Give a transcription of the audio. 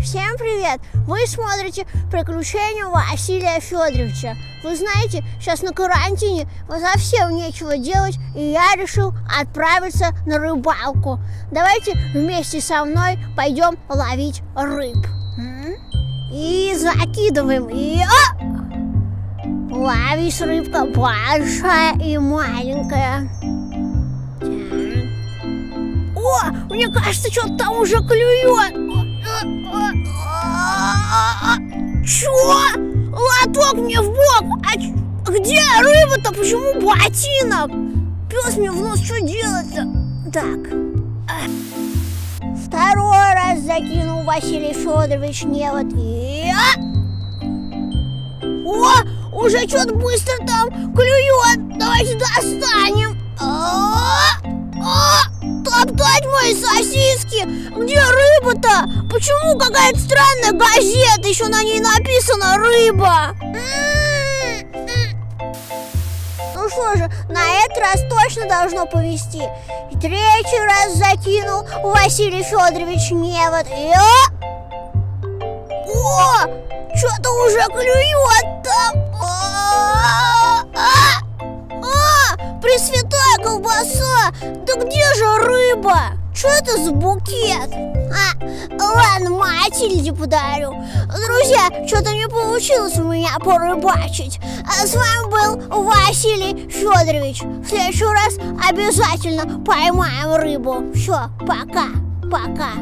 Всем привет! Вы смотрите «Приключения Василия Федоровича». Вы знаете, сейчас на карантине совсем нечего делать, и я решил отправиться на рыбалку. Давайте вместе со мной пойдем ловить рыб. И закидываем. А! Ловись, рыбка большая и маленькая. О, мне кажется, что-то там уже клюет. Чё? Лоток мне в бок! А где рыба-то? Почему ботинок? Пес мне в нос, что делать-то? Так. Второй раз закинул Василий Федорович невод и... О, уже что-то быстро там топтать мои сосиски. Где рыба-то? Почему какая-то странная газета? Еще на ней написано рыба. Ну что же, на этот раз точно должно повезти. И третий раз закинул Василий Федорович невод. И... О, что-то уже клюет там. Да где же рыба? Что это за букет? А, ладно, матери подарю. Друзья, что-то не получилось у меня порыбачить. А с вами был Василий Федорович. В следующий раз обязательно поймаем рыбу. Все, пока, пока.